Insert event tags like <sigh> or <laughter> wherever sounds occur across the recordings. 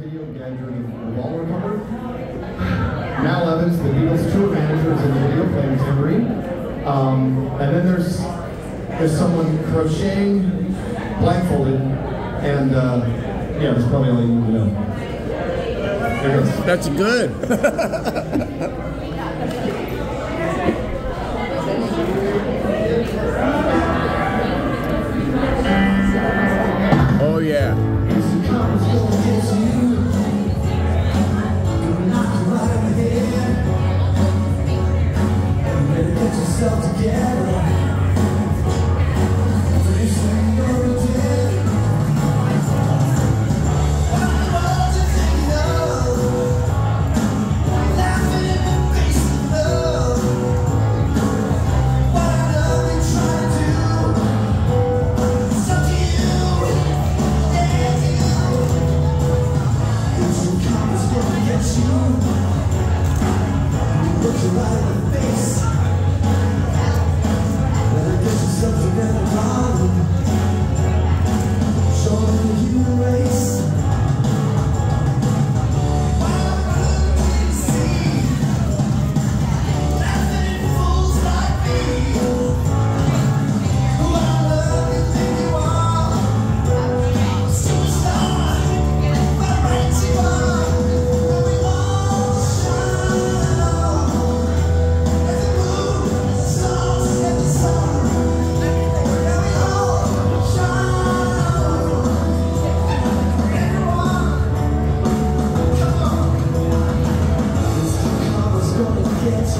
Video gathering. Mal Evans, the Beatles tour manager, is in the video playing tambourine. Um, and then there's there's someone crocheting blindfolded, and uh, yeah, that's probably all you need to know. There goes. That's good. <laughs>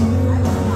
see.